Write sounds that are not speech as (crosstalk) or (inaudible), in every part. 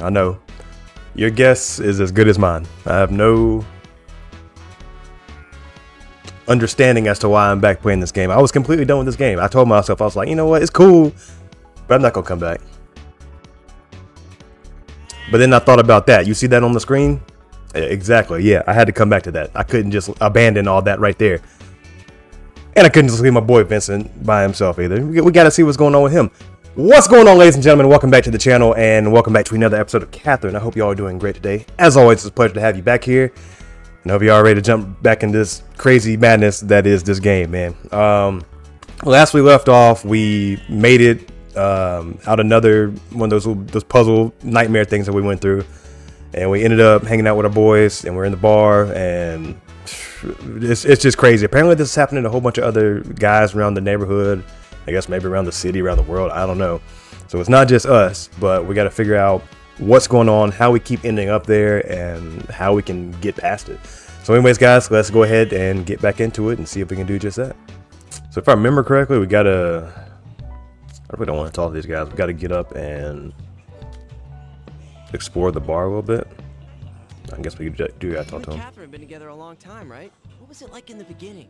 I know. Your guess is as good as mine. I have no understanding as to why I'm back playing this game. I was completely done with this game. I told myself, I was like, you know what, it's cool, but I'm not going to come back. But then I thought about that. You see that on the screen? Exactly. Yeah, I had to come back to that. I couldn't just abandon all that right there. And I couldn't just leave my boy Vincent by himself either. We got to see what's going on with him. What's going on, ladies and gentlemen? Welcome back to the channel and welcome back to another episode of Catherine. I hope you all are doing great today. As always, it's a pleasure to have you back here. And I hope you are ready to jump back in this crazy madness that is this game, man. Um, last we left off, we made it um, out another one of those those puzzle nightmare things that we went through, and we ended up hanging out with our boys, and we're in the bar, and it's it's just crazy. Apparently, this is happening to a whole bunch of other guys around the neighborhood. I guess maybe around the city, around the world. I don't know. So it's not just us, but we got to figure out what's going on, how we keep ending up there, and how we can get past it. So, anyways, guys, let's go ahead and get back into it and see if we can do just that. So, if I remember correctly, we gotta I really don't want to talk to these guys. We got to get up and explore the bar a little bit. I guess we do got to talk to him. Catherine been together a long time, right? What was it like in the beginning?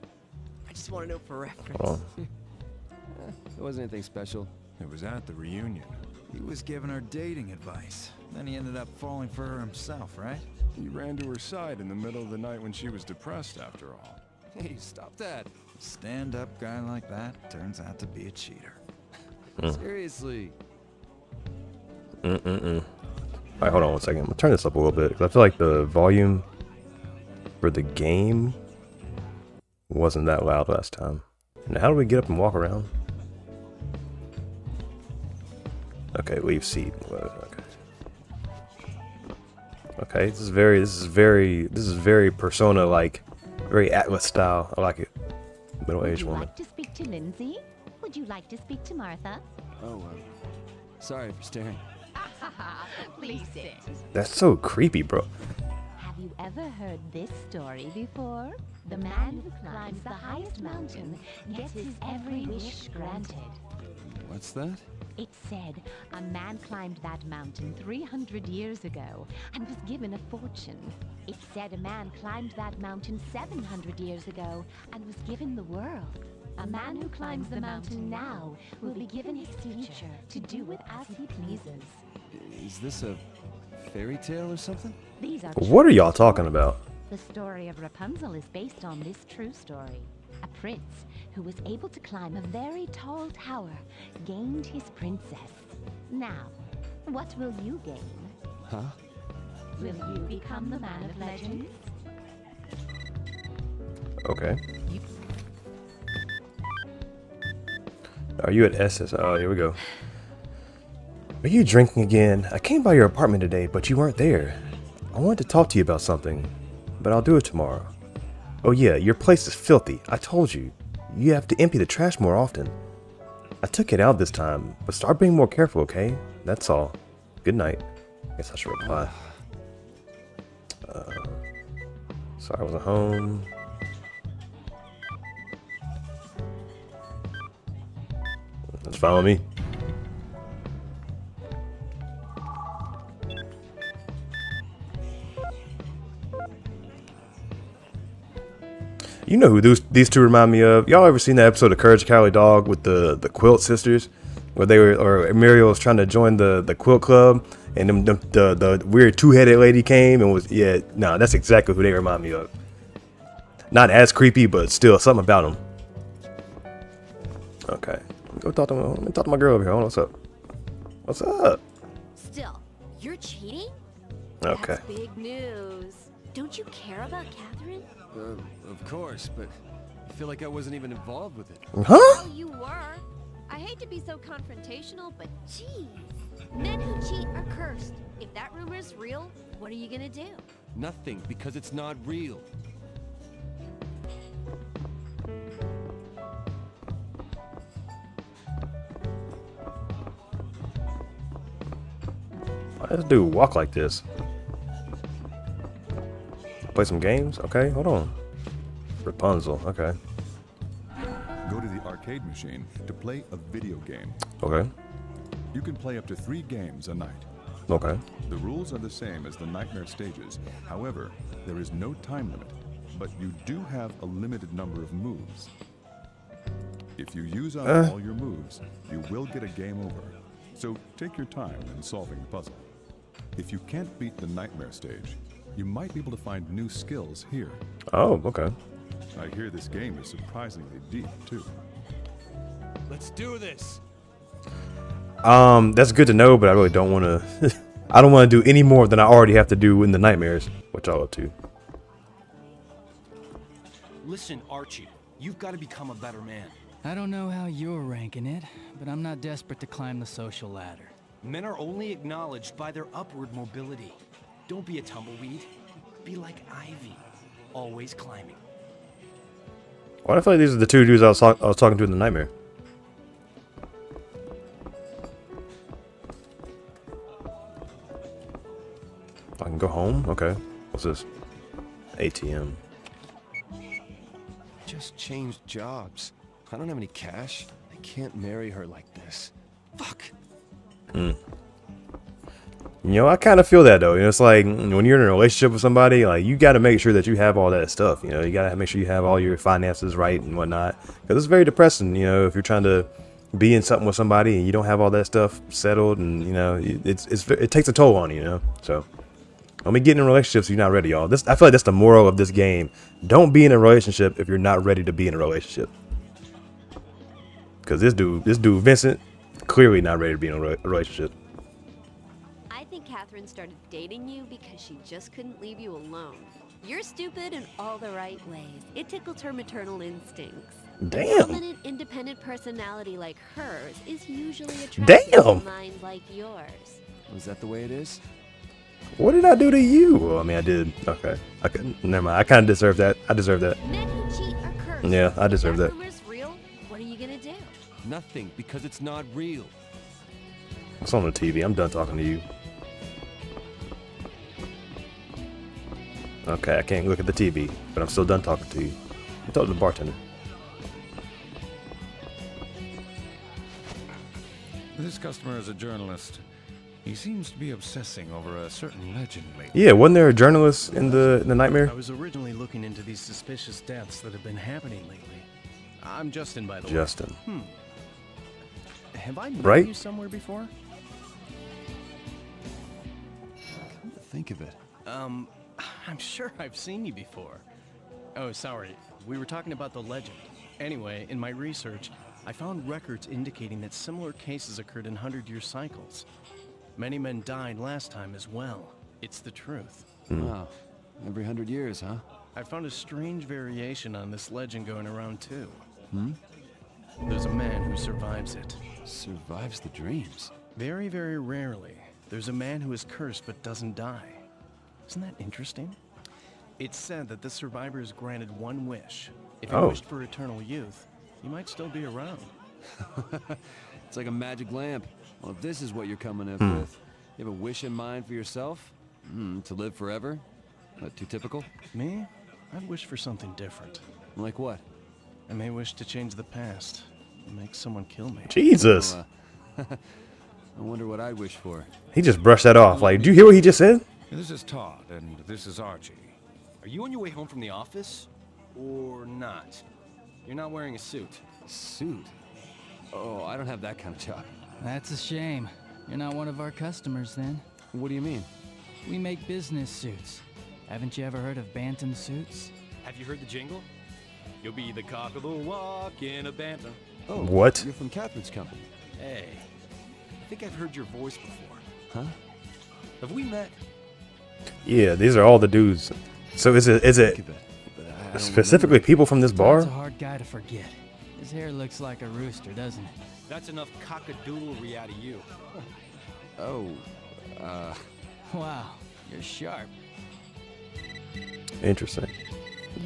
I just want to know for reference. (laughs) it wasn't anything special. It was at the reunion. He was giving her dating advice. Then he ended up falling for her himself, right? He ran to her side in the middle of the night when she was depressed, after all. Hey, stop that. Stand-up guy like that turns out to be a cheater. Mm. (laughs) Seriously. Mm-mm-mm. All right, hold on one second. I'm gonna turn this up a little bit because I feel like the volume for the game wasn't that loud last time. And how do we get up and walk around? Okay, leave seat. Okay. Okay, this is very, this is very, this is very Persona like, very Atlus style. I like it. Middle-aged woman. Like to speak to Lindsay? Would you like to speak to Martha? Oh, uh, sorry for staring. (laughs) Please sit. That's so creepy, bro. Have you ever heard this story before? The man who climbs the highest mountain gets his every wish granted. What's that? It said a man climbed that mountain 300 years ago and was given a fortune. It said a man climbed that mountain 700 years ago and was given the world. A man who climbs the mountain now will be given his future to do with as he pleases. Is this a fairy tale or something? These are What are y'all talking about? The story of Rapunzel is based on this true story. A prince who was able to climb a very tall tower gained his princess. Now, what will you gain? Huh? Will you become the man of legends? Okay. Are you at Estes? Oh, here we go. Are you drinking again? I came by your apartment today, but you weren't there. I wanted to talk to you about something, but I'll do it tomorrow. Oh yeah, your place is filthy. I told you. You have to empty the trash more often. I took it out this time, but start being more careful, okay? That's all. Good night. I Guess I should reply. Uh, sorry I wasn't home. That's fine with me. You know who these these two remind me of? Y'all ever seen that episode of Courage Cowardly Dog with the the Quilt sisters, where they were or Muriel was trying to join the the Quilt Club, and them, the, the the weird two headed lady came and was yeah no that's exactly who they remind me of. Not as creepy, but still something about them. Okay. Go talk to my, let me talk to my girl over here. Hold on, what's up? What's up? Still, you're cheating? Okay. That's big news. Don't you care about Catherine? Uh, of course, but I feel like I wasn't even involved with it. Huh? Well, you were. I hate to be so confrontational, but geez. Men who cheat are cursed. If that rumor is real, what are you gonna do? Nothing, because it's not real. Why does this dude walk like this? Play some games? Okay, hold on. Rapunzel, okay. Go to the arcade machine to play a video game. Okay. You can play up to three games a night. Okay. The rules are the same as the nightmare stages. However, there is no time limit, but you do have a limited number of moves. If you use up Uh. all your moves, you will get a game over. So take your time in solving the puzzle. If you can't beat the nightmare stage, you might be able to find new skills here. Oh, okay. I hear this game is surprisingly deep, too. Let's do this. Um, that's good to know, but I really don't want to. (laughs) I don't want to do any more than I already have to do in the nightmares, which I'll up to. Listen, Archie, you've got to become a better man. I don't know how you're ranking it, but I'm not desperate to climb the social ladder. Men are only acknowledged by their upward mobility. Don't be a tumbleweed. Be like Ivy, always climbing. Why do I feel like these are the two dudes I was, I was talking to in the nightmare? I can go home? Okay. What's this? ATM. Just changed jobs. I don't have any cash. I can't marry her like this. Fuck. Hmm. You know, I kind of feel that though. You know, it's like mm, when you're in a relationship with somebody, like you got to make sure that you have all that stuff. You know, you got to make sure you have all your finances right and whatnot. Because it's very depressing. You know, if you're trying to be in something with somebody and you don't have all that stuff settled, and you know, it- it's, it's it takes a toll on you. You know, so don't be getting in relationships if you're not ready, y'all. This I feel like that's the moral of this game. Don't be in a relationship if you're not ready to be in a relationship. Because this dude, this dude Vincent, clearly not ready to be in a relationship. I think Catherine started dating you because she just couldn't leave you alone. You're stupid in all the right ways. It tickles her maternal instincts. Damn. A dominant, independent personality like hers is usually attractive Damn. to minds like yours. Was that the way it is? What did I do to you? Well, I mean, I did. Okay. I could, never mind. I kind of deserve that. I deserve that. Men who cheat are cursed. Yeah, I deserve that. rumor's real, what are you gonna do? Nothing, because it's not real. It's on the TV. I'm done talking to you. Okay, I can't look at the TV, but I'm still done talking to you. I'm talking to the bartender. This customer is a journalist. He seems to be obsessing over a certain legend lately. Yeah, wasn't there a journalist in the in the nightmare? I was originally looking into these suspicious deaths that have been happening lately. I'm Justin, by the way. Justin. Hmm. Have I met Right? you somewhere before? Come to think of it. Um, I'm sure I've seen you before. Oh, sorry. We were talking about the legend. Anyway, in my research, I found records indicating that similar cases occurred in 100-year cycles. Many men died last time as well. It's the truth. Wow. Every hundred years, huh? I found a strange variation on this legend going around too. Hmm? There's a man who survives it. Survives the dreams. Very, very rarely, there's a man who is cursed but doesn't die. Isn't that interesting? It's said that the survivor is granted one wish. If you Oh. wished for eternal youth, you might still be around. (laughs) It's like a magic lamp. Well, if this is what you're coming up Hmm. with, you have a wish in mind for yourself? Mm, to live forever? Not too typical? Me? I'd wish for something different. Like what? I may wish to change the past and make someone kill me. Jesus. Oh, uh, (laughs) I wonder what I'd wish for. He just brushed that off. Like, do you hear what he just said? This is Todd, and this is Archie. Are you on your way home from the office? Or not? You're not wearing a suit. Suit? Oh, I don't have that kind of job. That's a shame. You're not one of our customers then. What do you mean? We make business suits. Haven't you ever heard of Bantam suits? Have you heard the jingle? You'll be the cock of the walk in a bantam. Oh, What? You're from Catherine's company. Hey, I think I've heard your voice before. Huh? Have we met? Yeah, these are all the dudes. So is it is it Think of it. But I- I don't specifically people from this Todd's a bar? hard guy to forget. His hair looks like a rooster, doesn't it? That's enough cockadoodlery out of you. (laughs) Oh, uh, Wow, you're sharp. Interesting.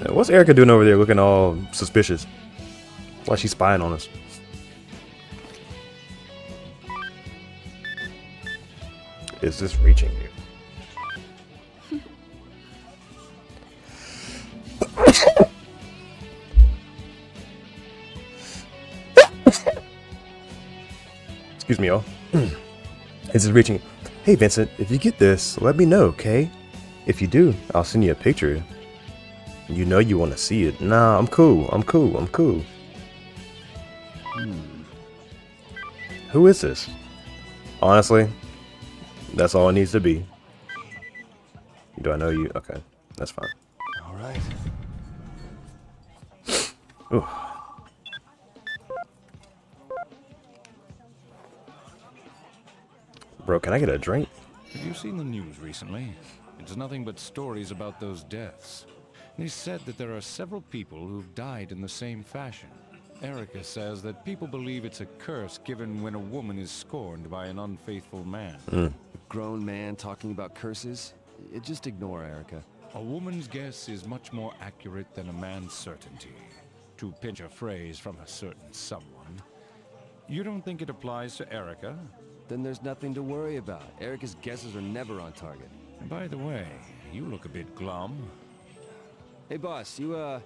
What's Erica doing over there looking all suspicious? Why she spying on us? Is this reaching you? Excuse me, y'all. Is reaching? Hey Vincent, if you get this, let me know, okay? If you do, I'll send you a picture. You know you want to see it. Nah, I'm cool. I'm cool. I'm cool. Hmm. Who is this? Honestly, that's all it needs to be. Do I know you? Okay, that's fine. All right. Ooh. Bro, can I get a drink? Have you seen the news recently? It's nothing but stories about those deaths. They said that there are several people who've died in the same fashion. Erica says that people believe it's a curse given when a woman is scorned by an unfaithful man. Hmm. A grown man talking about curses? Y- Just ignore Erica. A woman's guess is much more accurate than a man's certainty. To pinch a phrase from a certain someone. You don't think it applies to Erica? Then there's nothing to worry about. Erica's guesses are never on target. By the way, you look a bit glum. Hey boss, you uh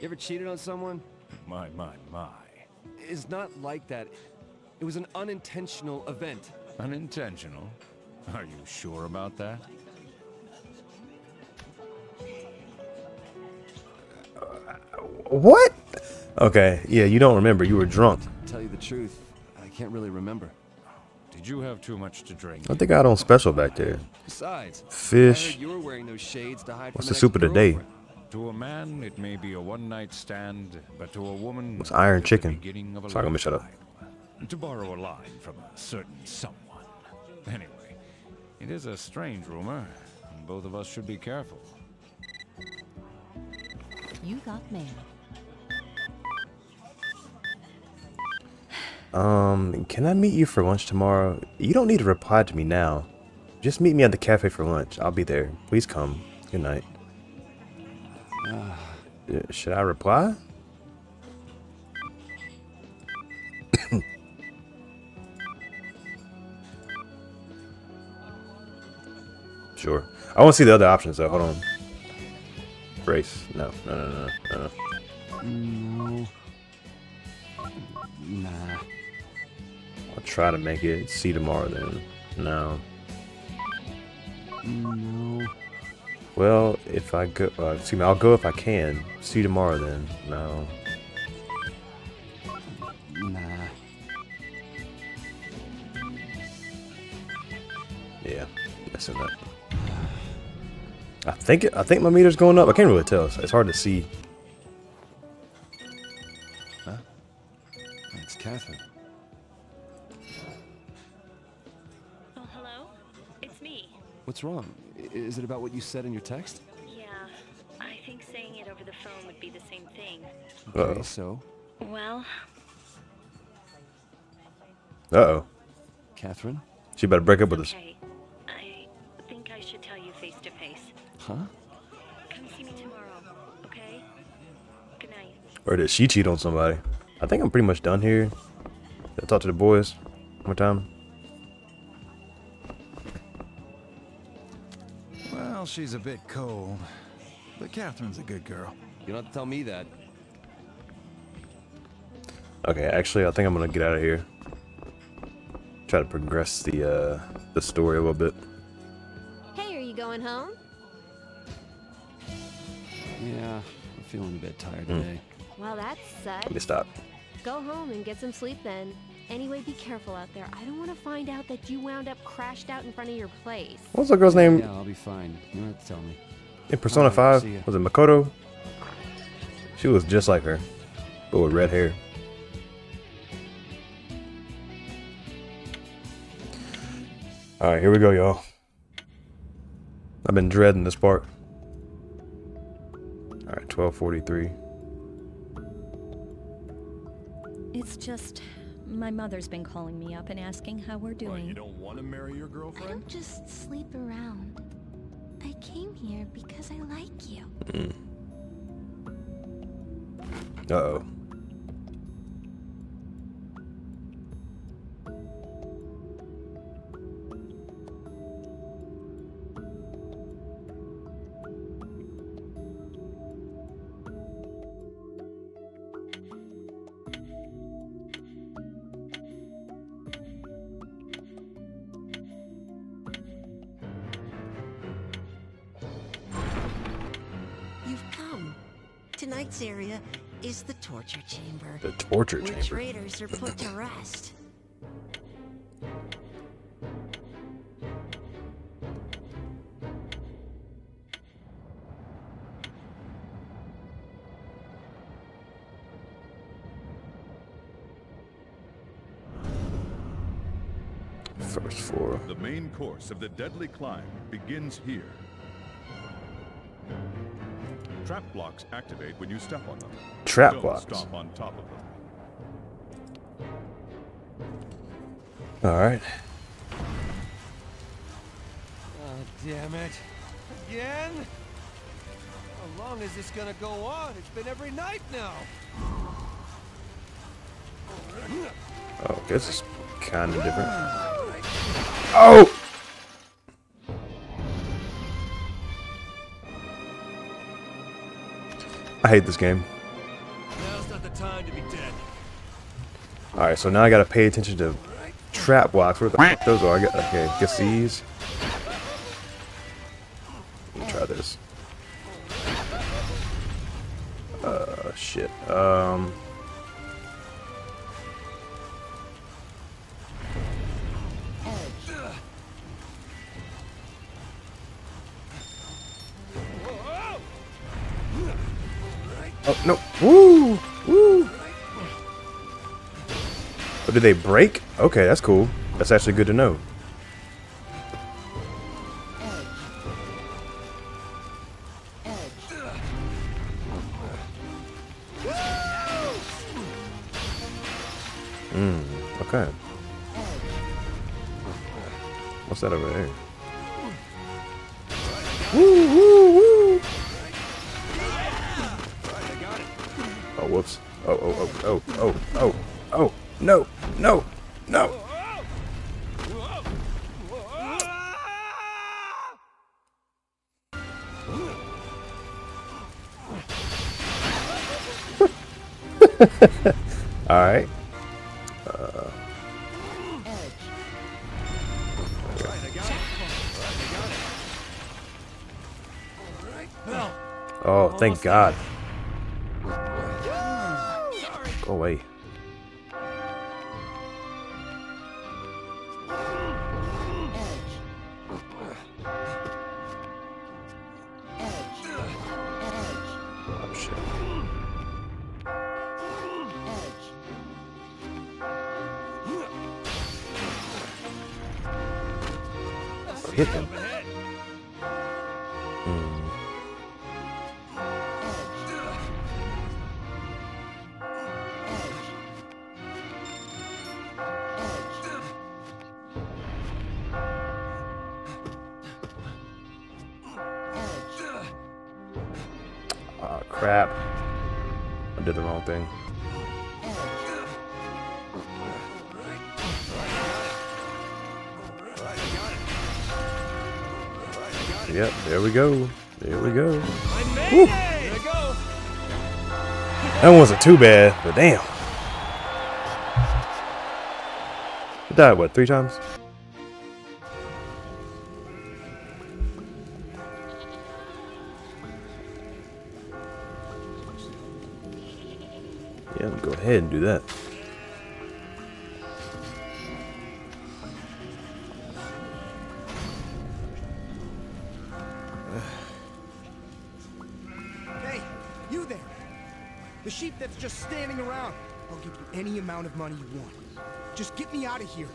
you ever cheated on someone? My, my, my. It's not like that. It was an unintentional event. Unintentional? Are you sure about that? What? Okay, yeah, you don't remember. You were drunk. Tell you the truth, I can't really remember. Did you have too much to drink? I think I had on special back there. Besides, Fish. you were wearing those shades to hide What's from the soup of the day? ex-girlfriend. To a man, it may be a one-night stand, but to a woman, What's iron chicken? beginning of a Sorry, I'm gonna shut up. To borrow a line from a certain someone. Anyway, it is a strange rumor, and both of us should be careful. You got mail. Um, can I meet you for lunch tomorrow? You don't need to reply to me now. Just meet me at the cafe for lunch. I'll be there. Please come. Good night. (sighs) Uh, should I reply? (coughs) sure. I want to see the other options though. Hold on. Brace. No. No. No. No. No. No. Nah. I'll try to make it. See tomorrow then. No. No. Well, if I go, uh, excuse me, I'll go if I can. See you tomorrow then. No. Nah. Yeah, that's in that. I think it, I think my meter's going up. I can't really tell. It's hard to see. What's wrong? Is it about what you said in your text? Yeah, I think saying it over the phone would be the same thing. Okay, Uh-oh. so, Well, Uh oh. Catherine? She better break up with us. okay. I think I should tell you face to face. Huh? Come see me tomorrow, okay? Good night. Or did she cheat on somebody? I think I'm pretty much done here. I'll talk to the boys one more time. She's a bit cold, but Catherine's a good girl. You don't have to tell me that. Okay, actually, I think I'm gonna get out of here. Try to progress the uh, the story a little bit. Hey, are you going home? Yeah, I'm feeling a bit tired Hmm. today. Well, that sucks. Let me stop. Go home and get some sleep then. Anyway, be careful out there. I don't want to find out that you wound up crashed out in front of your place. What's the girl's name Yeah, I'll be fine. You don't have to tell me. in Persona Alright, 5? Was it Makoto? She was just like her, but with red hair. Alright, here we go, y'all. I've been dreading this part. Alright, 1243. It's just my mother's been calling me up and asking how we're doing. you don't want to marry your girlfriend? I girlfriend? don't just sleep around. I came here because I like you. Mm. Uh Area is the torture chamber. The torture where chamber. traitors are put to rest. First floor. The main course of the deadly climb begins here. Trap blocks activate when you step on them. Trap Don't blocks. Stomp on top of them. All right. Oh, damn it. Again? How long is this gonna go on? It's been every night now. Oh, this is kind of different. Oh! Hate this game. Alright, so now I gotta pay attention to trap blocks. Where the fuck those are? I got, okay, guess these. Let me try this. Uh, shit. Um. No. Woo! Woo! Oh, did they break? Okay, that's cool. That's actually good to know. Thank God. Oh, Go away. Oh shit. Oh, hit him. Yep, there we go. There we go. Woo. That wasn't too bad, but damn. I died, what, three times? Yeah, go ahead and do that. Amount of money you want. Just get me out of here.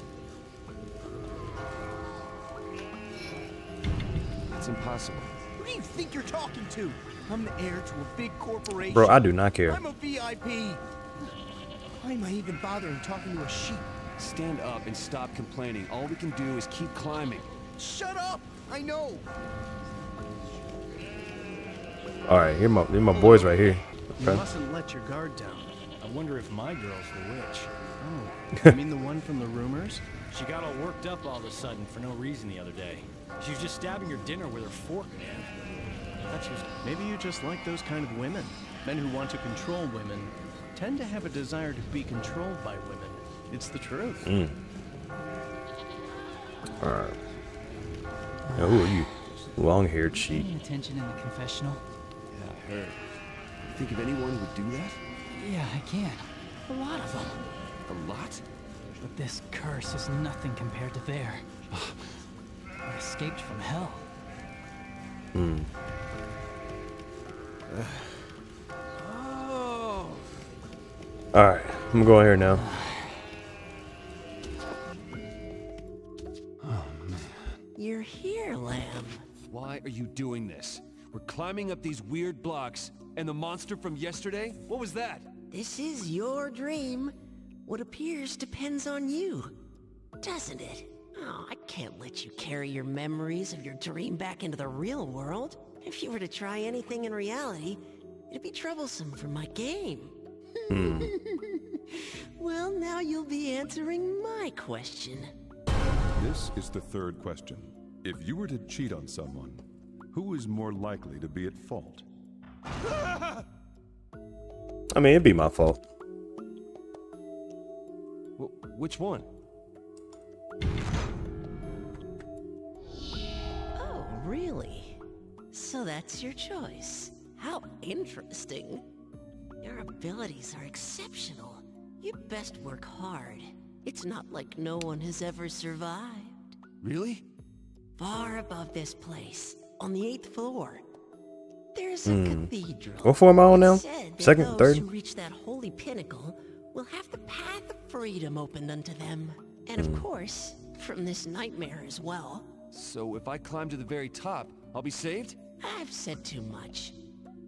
It's impossible. Who do you think you're talking to? I'm the heir to a big corporation. Bro, I do not care. I'm a VIP. Why am I even bothering talking to a sheep? Stand up and stop complaining. All we can do is keep climbing. Shut up! I know. All right, here my here my boys right here. You mustn't let your guard down. I wonder if my girl's the witch. Oh, (laughs) you mean the one from the rumors? She got all worked up all of a sudden for no reason the other day. She was just stabbing her dinner with her fork, man. That's just, maybe you just like those kind of women. Men who want to control women tend to have a desire to be controlled by women. It's the truth. Mm. All right. Now, who are you? Long-haired sheep. Paying attention in the confessional. Yeah, I heard. think of anyone who would do that? Yeah, I can. A lot of them. A lot? But this curse is nothing compared to their. I escaped from hell. Hmm. Oh. All right, I'm going here now. Oh, man. You're here, Lamb. Why are you doing this? We're climbing up these weird blocks, and the monster from yesterday? What was that? This is your dream. What appears depends on you, doesn't it? Oh, I can't let you carry your memories of your dream back into the real world. If you were to try anything in reality, it'd be troublesome for my game. Hmm. (laughs) well, now you'll be answering my question. This is the third question. If you were to cheat on someone, who is more likely to be at fault? I mean, it'd be my fault. Wh- which one? Oh, really? So that's your choice. How interesting. Your abilities are exceptional. You'd best work hard. It's not like no one has ever survived. Really? Far above this place, on the eighth floor, there's a Hmm. cathedral. What floor am I on now? It's said that Second, those third? who reach that holy pinnacle will have the path of freedom opened unto them. And of Hmm. course, from this nightmare as well. So if I climb to the very top, I'll be saved? I've said too much.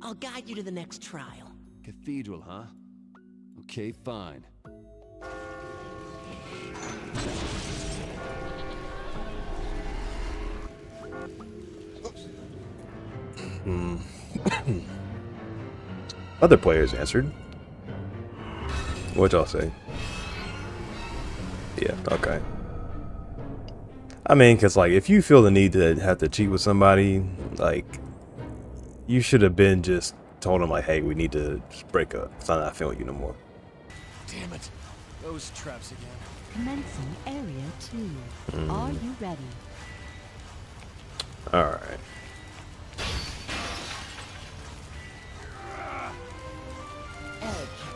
I'll guide you to the next trial. Cathedral, huh? Okay, fine. Hmm. (coughs) Other players answered. What y'all say? Yeah, okay. I mean, because, like, if you feel the need to have to cheat with somebody, like, you should have been just told them, like, hey, we need to just break up. 'cause I'm not feeling you no more. Damn it. Those traps again. Commencing Area 2. Mm. Are you ready? Alright. Edge.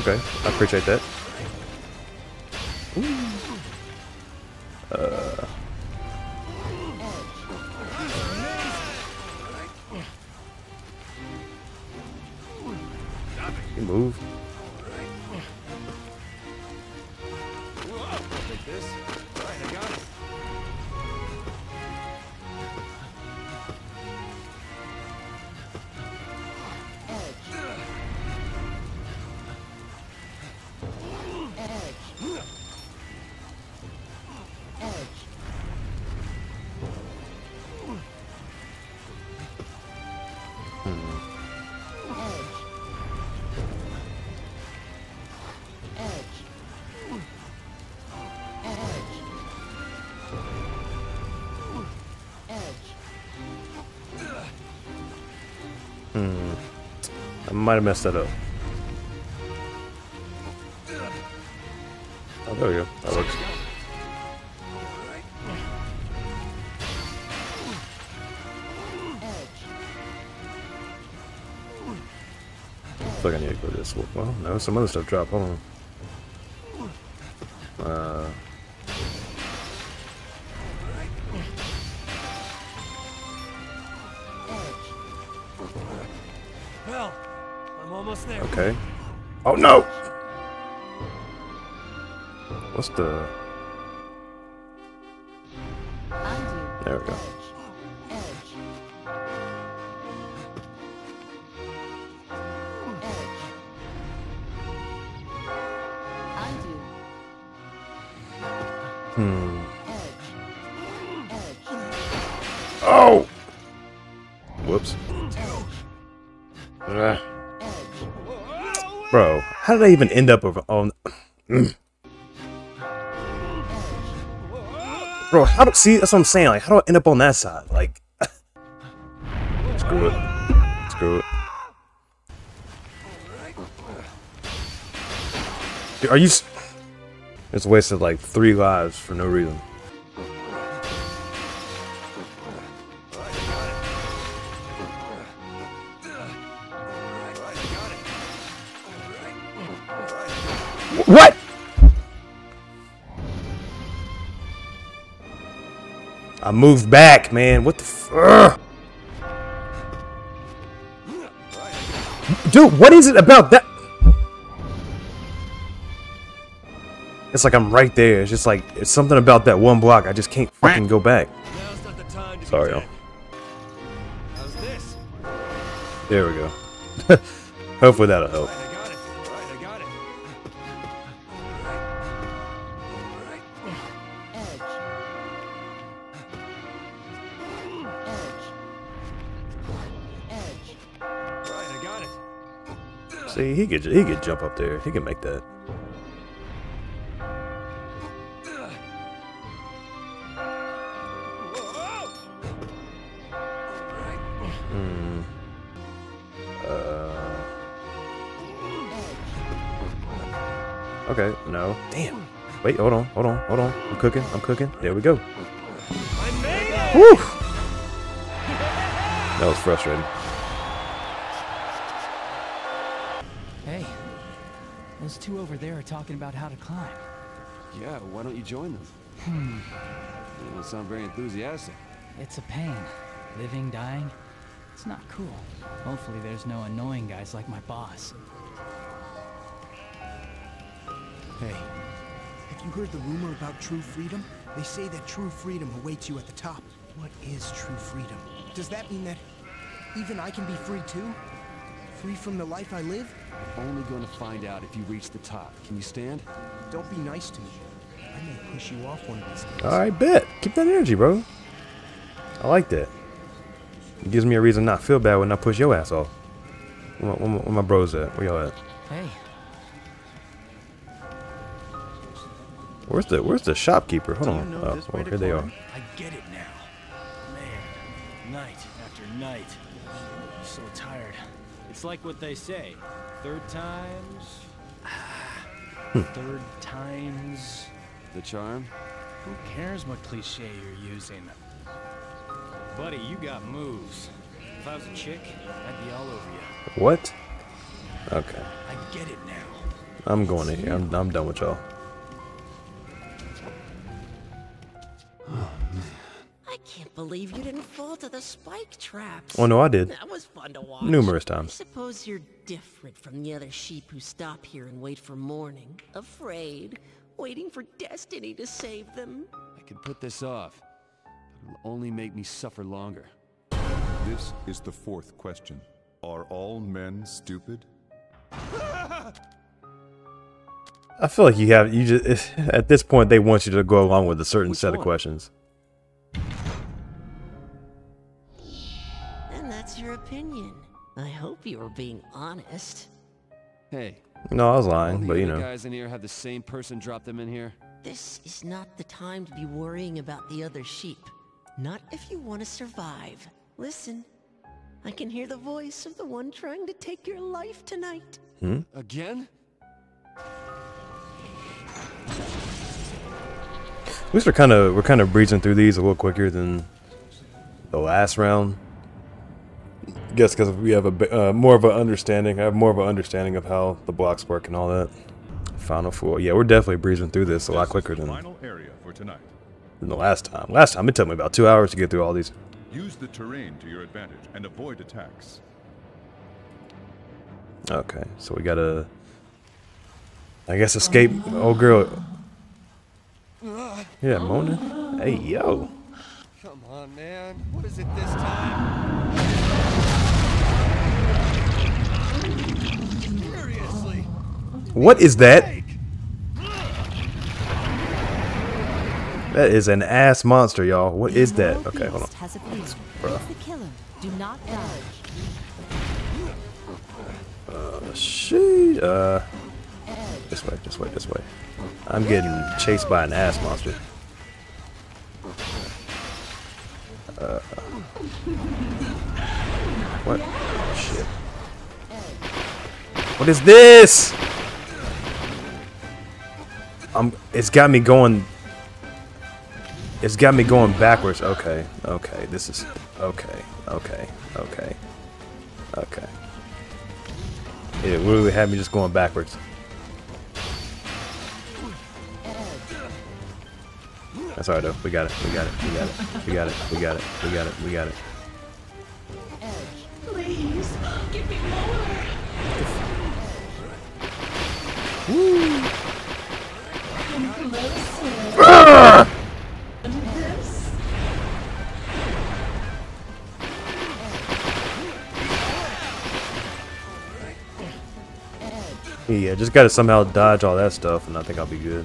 Okay, I appreciate that. Uh, you move. Might have messed that up. Oh, there we go. That. Looks like I need to go this. Well, no, some other stuff dropped. Hold on. Hmm. Oh! Whoops. Ah. Bro, how did I even end up on? (clears throat) Bro, how do see? That's what I'm saying. Like, how do I end up on that side? Like, (laughs) screw it. Screw it. Dude, are you? It's wasted like three lives for no reason. What? I moved back, man. What the f- Ugh. Dude, what is it about that? It's like I'm right there. It's just like it's something about that one block. I just can't fucking go back. Sorry, y'all. There we go. (laughs) Hopefully that'll help. Right, I got it. See, he could he could jump up there. He can make that. Wait, hold on, hold on, hold on. I'm cooking, I'm cooking. There we go. Woo! That was frustrating. Hey, those two over there are talking about how to climb. Yeah, why don't you join them? Hmm. You don't sound very enthusiastic. It's a pain. Living, dying. It's not cool. Hopefully there's no annoying guys like my boss. Hey, have you heard the rumor about true freedom? They say that true freedom awaits you at the top. What is true freedom? Does that mean that even I can be free too? Free from the life I live? I'm Only going to find out if you reach the top. Can you stand? Don't be nice to me. I may push you off one of these days. All right, bet. Keep that energy, bro. I like that. It gives me a reason not to feel bad when I push your ass off. Where, where where my bros at? Where y'all at? Hey, Where's the Where's the shopkeeper? Hold Do you on. Oh, oh, way to here they are. I get it now. Man, night after night. I'm so tired. It's like what they say. Third times. Hmm. Third times. The charm? Who cares what cliche you're using? Buddy, you got moves. If I was a chick, I'd be all over you. What? Okay. I get it now. I'm going in here. I'm, I'm done with y'all. Believe you didn't fall to the spike traps. Oh, no, I did. That was fun to watch. Numerous I times. suppose you're different from the other sheep who stop here and wait for morning, afraid, waiting for destiny to save them. I can put this off, it'll only make me suffer longer. This is the fourth question. Are all men stupid? I feel like you have you just (laughs) at this point they want you to go along with a certain set of questions. Opinion. I hope you were being honest. Hey. No, I was lying, but you know. guys in here have the same person drop them in here? This is not the time to be worrying about the other sheep. Not if you want to survive. Listen, I can hear the voice of the one trying to take your life tonight. Hmm? Again? At least we're kind of we're kind of breezing through these a little quicker than the last round. Guess because we have a bit, uh, more of an understanding. I have more of an understanding of how the blocks work and all that. Final four. Yeah, we're definitely breezing through this a lot quicker than, Final area for tonight. than the last time. Last time it took me about two hours to get through all these. Use the terrain to your advantage and avoid attacks. Okay, so we gotta. I guess escape. Oh, girl. Yeah, Mona. Hey, yo. Come on, man. What is it this time? What is that? That is an ass monster, y'all. What is that? Okay, hold on. Has a feeling. Bro. It's the killer. Do not dodge. Uh, she, uh, this way, this way, this way. I'm getting chased by an ass monster. Uh, what? Shit. What is this? I'm. It's got me going. It's got me going backwards. Okay. Okay. This is. Okay. Okay. Okay. Okay. It literally had me just going backwards. That's alright though. We got it. We got it. We got it. We got it. We got it. We got it. We got it. Please, give me more. Woo! Come closer. Ah! This. Yeah, just gotta somehow dodge all that stuff, and I think I'll be good.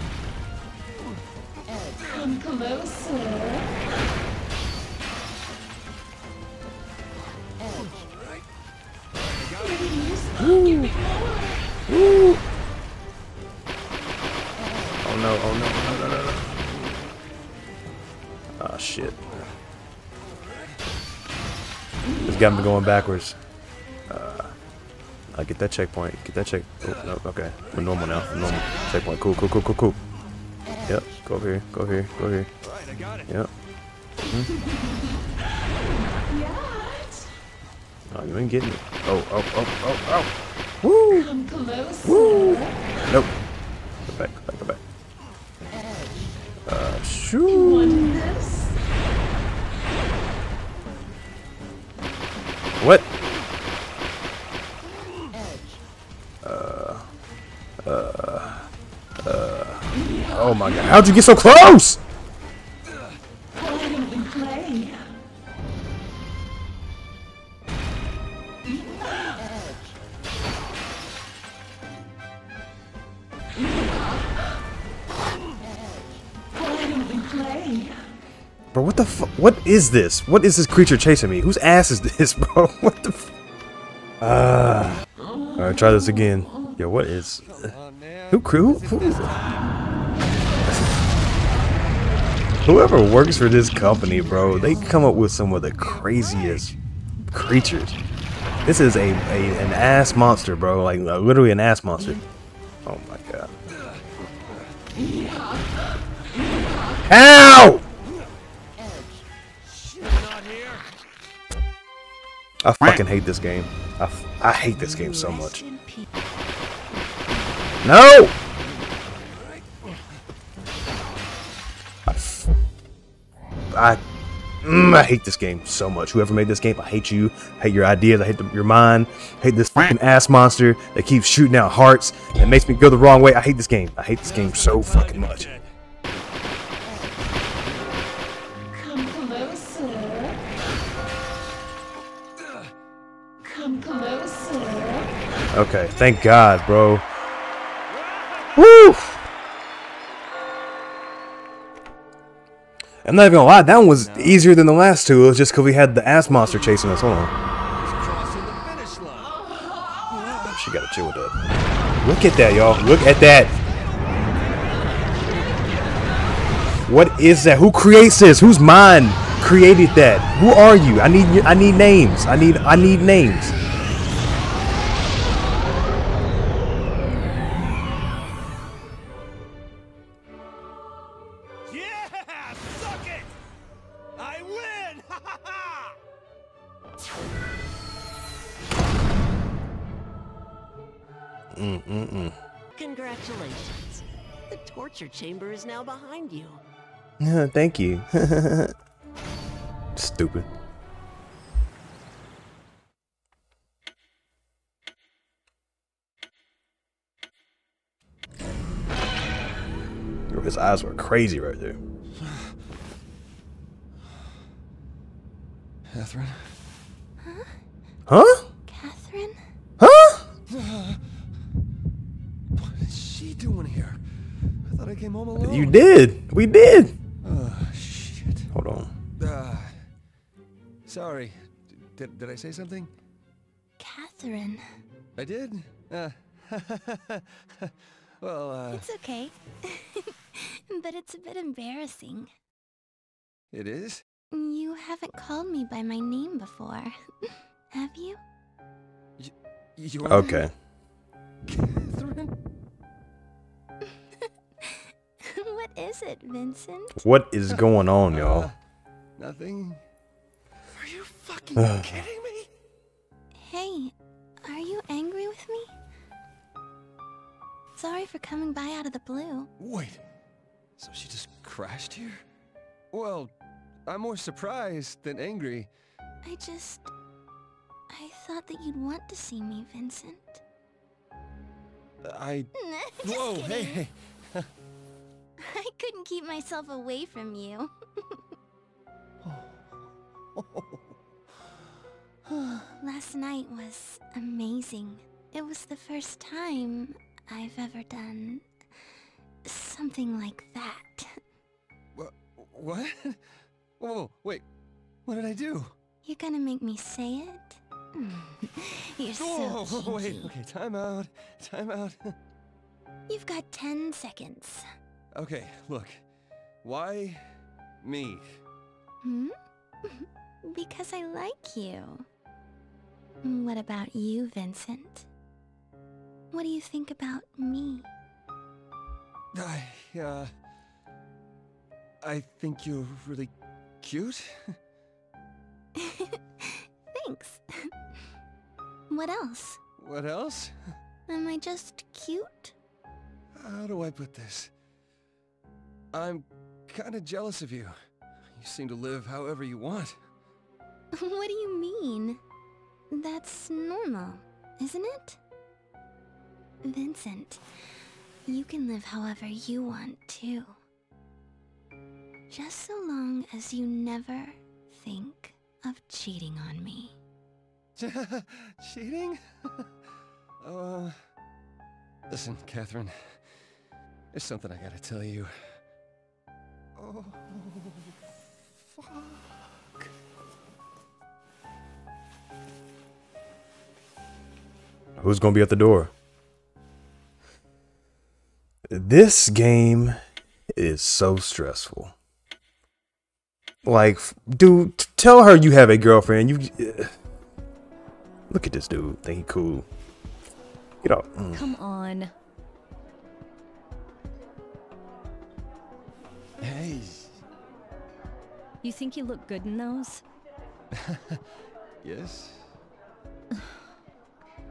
Me going backwards. Uh, I get that checkpoint. Get that check. Oh, no, okay. We're normal now. We're normal. Checkpoint. Cool. Cool. Cool. Cool. Cool. Yep. Go over here. Go here. Go here. Yep. Mhm. Oh, you ain't getting it. Oh, oh, oh, oh, oh. Woo! Woo! Nope. Go back, go back, go back. Uh, You Oh my god, how'd you get so close? Bro, what the fu- What is this? What is this creature chasing me? Whose ass is (laughs) this, bro? What the f- Ah. Alright, try this again. Yo, what is. Who crew? Who, whoever works for this company, bro, they come up with some of the craziest creatures. This is a, a an ass monster, bro. Like uh, literally an ass monster. Oh my god. Ow! I fucking hate this game. I, I hate this game so much. No! I, mm, I hate this game so much. Whoever made this game, I hate you. I hate your ideas. I hate the, your mind. I hate this fucking ass monster that keeps shooting out hearts and makes me go the wrong way. I hate this game. I hate this game so fucking much. Come closer. Come closer. Okay, thank God, bro. Woo! I'm not even gonna lie, that one was easier than the last two. It was just because we had the ass monster chasing us. Hold on. She gotta chill with that. Look at that, y'all. Look at that. What is that? Who creates this? Whose mind created that? Who are you? I need I need names. I need I need names. Torture chamber is now behind you. (laughs) Thank you. (laughs) Stupid. His eyes were crazy right there. (sighs) Catherine? Huh? Catherine? Huh? (sighs) What is she doing here? I thought I came home alone. You did. We did. Oh, shit. Hold on. Uh, sorry. D- Did, did I say something? Catherine. I did? Uh, (laughs) well, uh, It's okay. (laughs) but it's a bit embarrassing. it is? You haven't called me by my name before. (laughs) Have you? You Okay. Catherine? Is it, Vincent? What is (laughs) going on, uh, y'all? Nothing? Are you fucking (sighs) kidding me? Hey, are you angry with me? Sorry for coming by out of the blue. Wait. So she just crashed here? Well, I'm more surprised than angry. I just... I thought that you'd want to see me, Vincent. I. (laughs) Just Whoa, kidding. hey, hey. (laughs) I couldn't keep myself away from you. (laughs) Last night was amazing. It was the first time I've ever done something like that. What? (laughs) Whoa, wait. What did I do? You're gonna make me say it? You're so Whoa, whoa, wait. Okay, time out. Time out. You've got 10 seconds. Okay, look. Why me? Hmm? (laughs) because I like you. What about you, Vincent? What do you think about me? I, uh. I think you're really cute. (laughs) Thanks. (laughs) what else? What else? Am I just cute? How do I put this? I'm kinda jealous of you. You seem to live however you want. (laughs) what do you mean? That's normal, isn't it? Vincent, you can live however you want too. Just so long as you never think of cheating on me. (laughs) Cheating? (laughs) uh, listen, Catherine. There's something I gotta tell you. Oh, fuck. Who's gonna be at the door? This game is so stressful. Like, dude, tell her you have a girlfriend. You uh, look at this dude. Think he cool? Get out. Mm. Come on. Hey. You think you look good in those? (laughs) Yes? (sighs)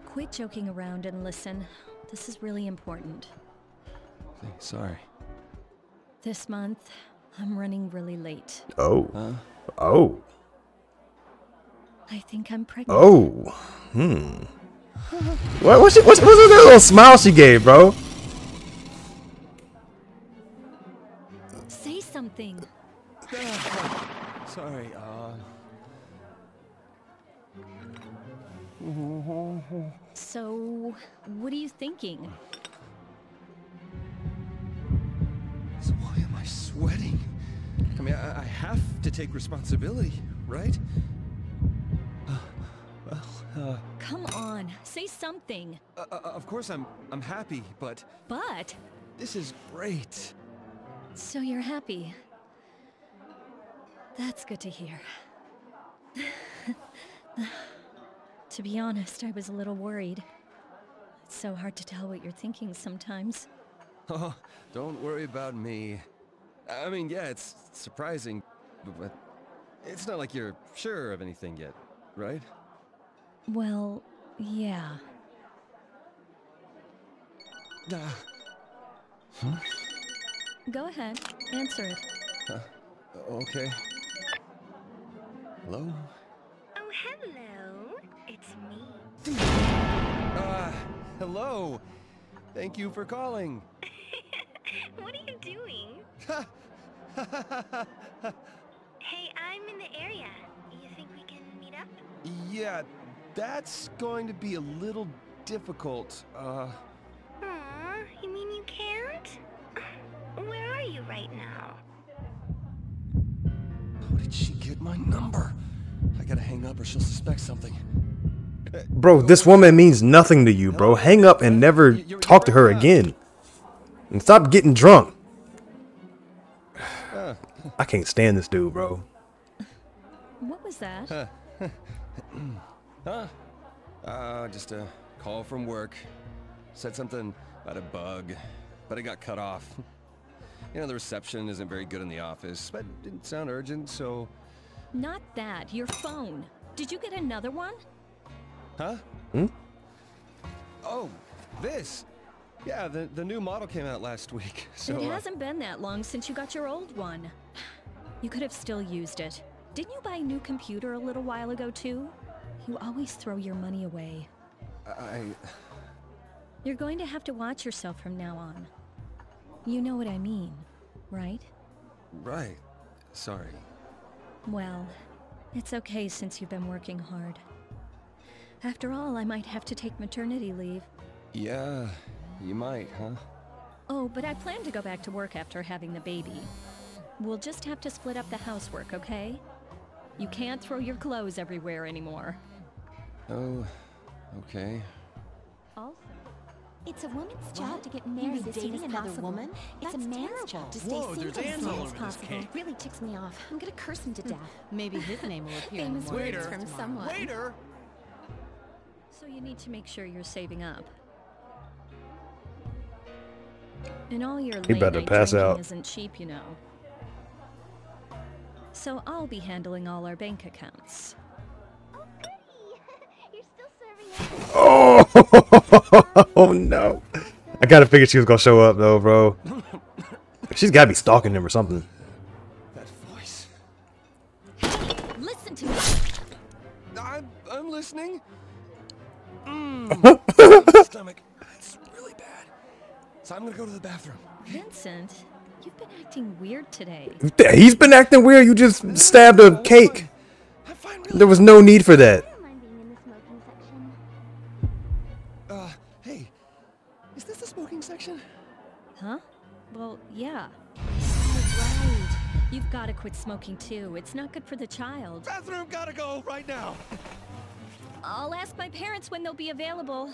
Quit joking around and listen. This is really important. Sorry. This month, I'm running really late. Oh. Oh. I think I'm pregnant. Oh. Hmm. What? What's, she, what's, what's that little smile she gave, bro? Something. (sighs) Sorry, uh. So, what are you thinking? So why am I sweating? I mean, I, I have to take responsibility, right? Uh, well, uh, Come on, say something. uh, uh, of course I'm I'm happy, but But, this is great. So you're happy. That's good to hear. (laughs) to be honest, I was a little worried. It's so hard to tell what you're thinking sometimes. (laughs) Oh, don't worry about me. I mean, yeah, it's surprising, but, it's not like you're sure of anything yet, right? Well, yeah. Ah, Go ahead, answer it. uh, okay. Hello? Oh, hello. It's me. Ah, hello. Thank you for calling. (laughs) what are you doing? (laughs) Hey, I'm in the area. You think we can meet up? Yeah, that's going to be a little difficult. Uh, my number? I gotta hang up or she'll suspect something. Bro, this woman means nothing to you, bro. Hang up and never talk to her again. And stop getting drunk. (sighs) I can't stand this dude, bro. What was that? Huh. (laughs) huh? Uh, just a call from work. Said something about a bug, but it got cut off. (laughs) You know, the reception isn't very good in the office, but it didn't sound urgent, so... Not that, your phone. Did you get another one? Huh? Hmm? Oh, this! Yeah, the, the new model came out last week, (laughs) so... it uh, hasn't been that long since you got your old one. You could have still used it. Didn't you buy a new computer a little while ago, too? You always throw your money away. I... You're going to have to watch yourself from now on. You know what I mean, right? Right. Sorry. Well, it's okay since you've been working hard. After all, I might have to take maternity leave. Yeah, you might, huh? Oh, but I plan to go back to work after having the baby. We'll just have to split up the housework, okay? You can't throw your clothes everywhere anymore. Oh, okay. Also, it's a woman's job to get married as soon as another possible. woman? It's That's a man's terrible. job to stay Whoa, single as ants long as possible. cake. Really ticks me off. I'm gonna curse him to hmm. death. Maybe his name will appear in the (laughs) Famous morning words from tomorrow. someone. Waiter! So you need to make sure you're saving up. And all your He late better night pass drinking out. isn't cheap, you know. So I'll be handling all our bank accounts. Oh, (laughs) oh no. I gotta figure she was gonna show up though, bro. She's gotta be stalking him or something. That voice. Listen to me. I'm, I'm listening. (laughs) Mm. Stomach. It's really bad. So I'm gonna go to the bathroom. Vincent, you've been acting weird today. He's been acting weird. You just stabbed a cake. There was no need for that. Right. Got to quit smoking too. It's not good for the child. Bathroom gotta go right now. I'll ask my parents when they'll be available.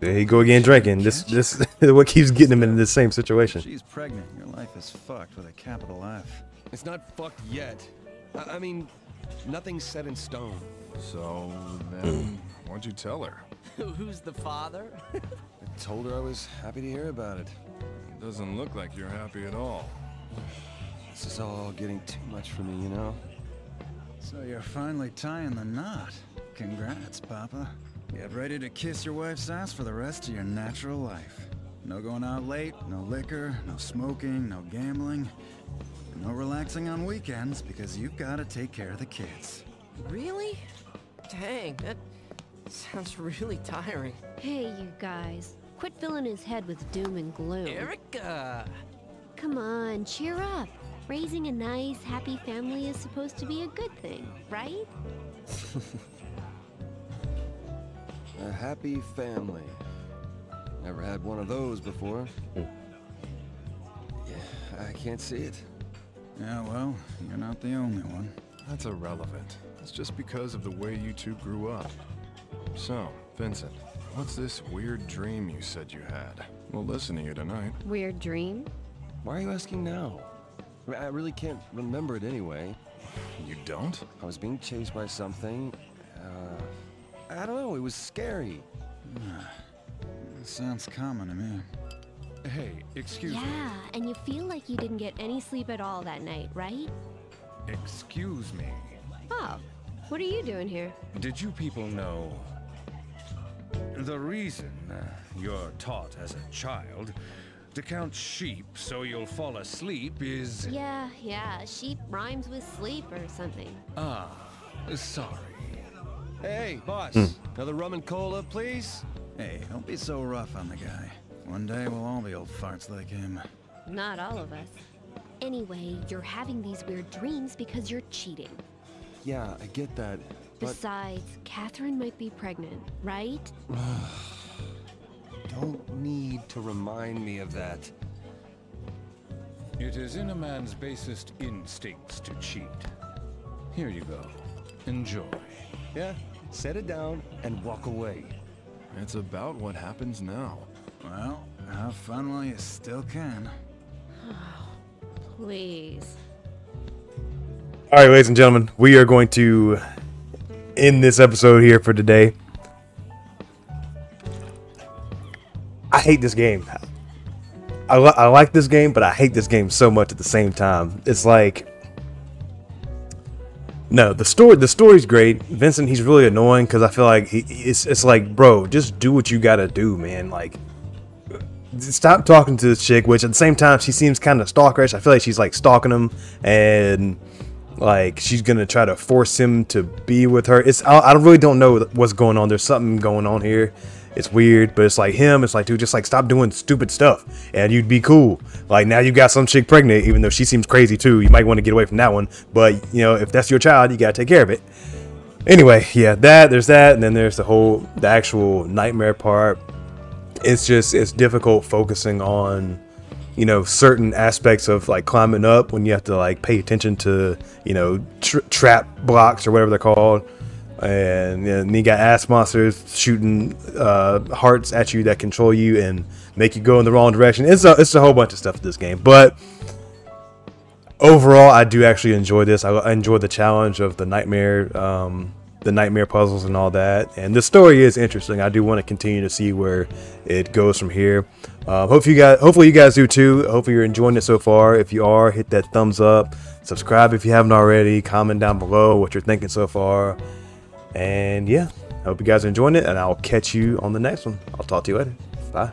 There he go again drinking. This this is (laughs) what keeps getting him into the same situation. She's pregnant. Your life is fucked with a capital F. It's not fucked yet. I, I mean, nothing's set in stone. So then, hmm. why'd you tell her? (laughs) Who's the father? I told her I was happy to hear about it. it. Doesn't look like you're happy at all. This is all getting too much for me, you know? So you're finally tying the knot. Congrats, Papa. Get ready to kiss your wife's ass for the rest of your natural life. No going out late, no liquor, no smoking, no gambling, no relaxing on weekends because you've got to take care of the kids. Really? Dang, that sounds really tiring. Hey, you guys. Quit filling his head with doom and gloom. Erica! Come on, cheer up. Raising a nice, happy family is supposed to be a good thing, right? (laughs) A happy family. Never had one of those before. Yeah, I can't see it. Yeah, well, you're not the only one. That's irrelevant. It's just because of the way you two grew up. So, Vincent, what's this weird dream you said you had? We'll listen to you tonight. Weird dream? Why are you asking now? I I really can't remember it anyway. You don't? I was being chased by something. Uh, I don't know, it was scary. (sighs) Sounds common to me. Hey, excuse me. Yeah, and you feel like you didn't get any sleep at all that night, right? Excuse me. Oh, what are you doing here? Did you people know the reason uh, you're taught as a child To count sheep so you'll fall asleep is... Yeah, yeah, sheep rhymes with sleep or something. Ah, sorry. Hey, boss. Hmm. Another rum and cola, please? Hey, don't be so rough on the guy. One day we'll all be old farts like him. Not all of us. Anyway, you're having these weird dreams because you're cheating. Yeah, I get that. But Besides, Catherine might be pregnant, right? (sighs) don't need to remind me of that. It is in a man's basest instincts to cheat. Here you go. Enjoy. Yeah, set it down and walk away. It's about what happens now. Well, have fun while you still can. Oh, please. All right, ladies and gentlemen, we are going to end this episode here for today. I hate this game. I, li- I like this game, but I hate this game so much at the same time. It's like no, the story the story's great. Vincent, he's really annoying because I feel like he, it's it's like, bro, just do what you gotta do, man. Like, stop talking to this chick. Which at the same time, she seems kind of stalkerish. I feel like she's like stalking him, and like she's gonna try to force him to be with her. It's I, I really don't know what's going on. There's something going on here. It's weird, but it's like him. It's like, dude, just like stop doing stupid stuff, and you'd be cool. Like now you got some chick pregnant, even though she seems crazy too. You might want to get away from that one, but you know if that's your child, you gotta take care of it. Anyway, yeah, that there's that, and then there's the whole the actual nightmare part. It's just it's difficult focusing on you know certain aspects of like climbing up when you have to like pay attention to you know tr- trap blocks or whatever they're called and, and you got ass monsters shooting uh, hearts at you that control you and make you go in the wrong direction. It's a, it's a whole bunch of stuff in this game. But overall i do actually enjoy this. I, I enjoy the challenge of the nightmare um, the nightmare puzzles and all that. And the story is interesting. I do want to continue to see where it goes from here. Um, hope you guys hopefully you guys do too. Hopefully you're enjoying it so far. If you are hit that thumbs up. Subscribe if you haven't already. Comment down below what you're thinking so far and yeah I hope you guys are enjoying it and i'll catch you on the next one. I'll talk to you later. Bye